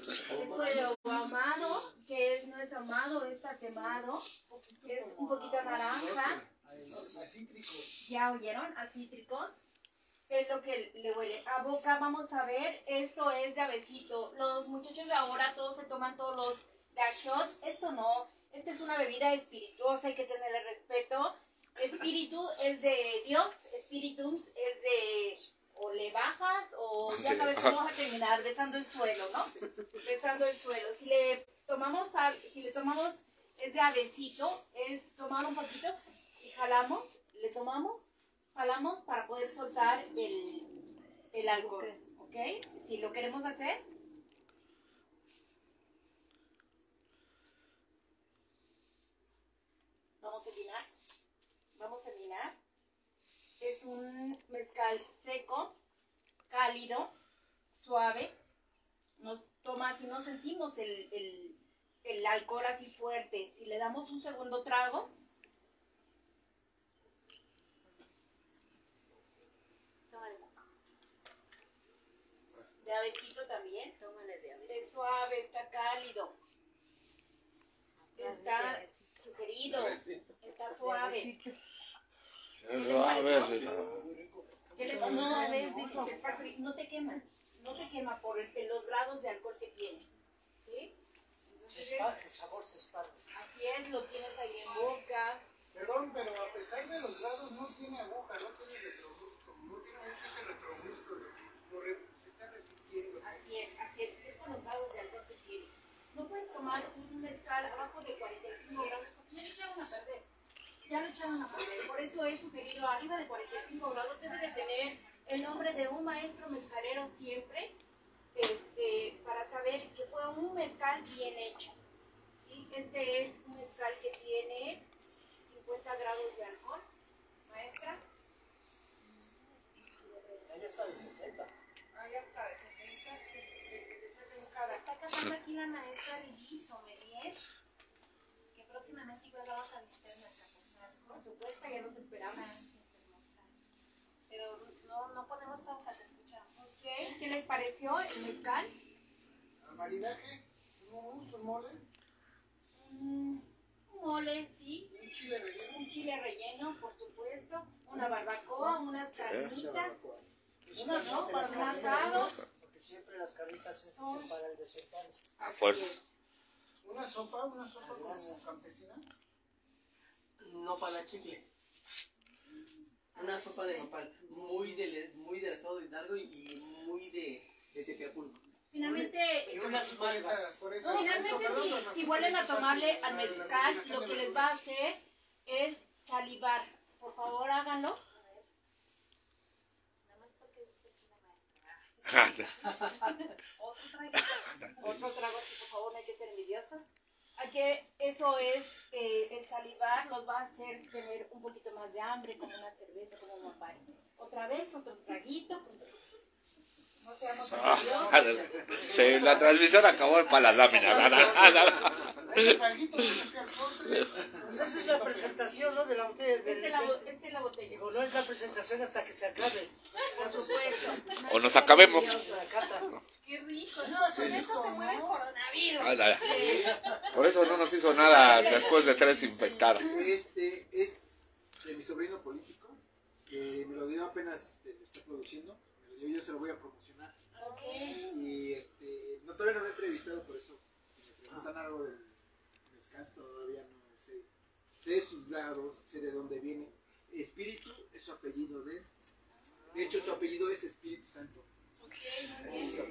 El fuego amado, que no es amado, está quemado. Es un poquito naranja. ¿Ya oyeron? A cítricos. Es lo que le huele. A boca, vamos a ver. Esto es de avecito. Los muchachos de ahora todos se toman todos los de shot. Esto no. Esta es una bebida espirituosa, hay que tenerle respeto. Espíritu es de Dios, espíritus es de o le bajas o ya sabes cómo vas a terminar besando el suelo, ¿no? Besando el suelo. Si le tomamos si le tomamos es de avecito, es tomar un poquito y jalamos, le tomamos, jalamos para poder soltar el, el alcohol, ¿ok? Si lo queremos hacer, vamos a minar, vamos a minar. Es un mezcal seco, cálido, suave. Nos toma, si no sentimos el, el alcohol así fuerte, si le damos un segundo trago, de avecito también, es suave, está cálido, está sugerido, está suave. No te quema, no te quema por los grados de alcohol que tiene. ¿Sí? el sabor se espalda. Así es, lo tienes ahí en boca. Perdón, pero a pesar de los grados no tiene aguja, no tiene retrogusto, no tiene mucho ese retrogusto de que se está repitiendo. Así es, así es, es con los grados de alcohol que tiene. No puedes tomar un mezcal abajo de 45 grados porque ya lo echaron a perder. Ya lo echaron a perder. Por eso he sugerido arriba de 45 grados debe de tener el nombre de un maestro mezcalero siempre este, para saber que fue un mezcal bien hecho. ¿sí? Este es un mezcal que tiene 50 grados de alcohol. Maestra. Ahí está de 70. Ahí está de 70, de 70. Está casando aquí la maestra Riviso Medier, que próximamente igual vamos a visitar supuesto, ya nos esperamos. Pero no, no podemos pausar, escuchamos. ¿Qué les pareció el mezcal? ¿El maridaje? ¿Un mole? un mole, sí. ¿Un chile relleno? Un chile relleno, por supuesto. Una barbacoa, unas carnitas. Una sopa, un asado. Porque siempre las carnitas estas se para el desempance. A fuerza. ¿Una sopa? ¿Una sopa como campesina? No para chicle. Una sopa de nopal, muy del, muy del estado de Hidalgo y muy de, de Tepeapulco. Finalmente, Y unas malvas. Finalmente si, si vuelven a tomarle al mezcal, lo que les va a hacer es salivar. Por favor, háganlo. Otro trago, otro trago, por favor, no hay que ser envidiosas. Que, eso es, eh, el salivar nos va a hacer tener un poquito más de hambre, como una cerveza, como un mampari. Otra vez, otro traguito. No seamos Ah, la transmisión acabó para las láminas. ¿El traguito tiene alcohol? Pues esa es la presentación, ¿no? De la botella. Del, es la, bo- esta es la botella. Digo, no es la presentación hasta que se acabe. Por supuesto. O nos acabemos. Qué rico. No, con esto se muere el coronavirus. Por eso no nos hizo nada después de tres infectadas. Este es de mi sobrino político, que me lo dio apenas, este, lo está produciendo, me lo dio, yo se lo voy a promocionar. Ok. Y este, no, todavía no lo he entrevistado, por eso, si me preguntan algo del mezcal, todavía no sé. Sé sus grados, sé de dónde viene. Espíritu es su apellido de... De hecho, su apellido es Espíritu Santo. Nossa,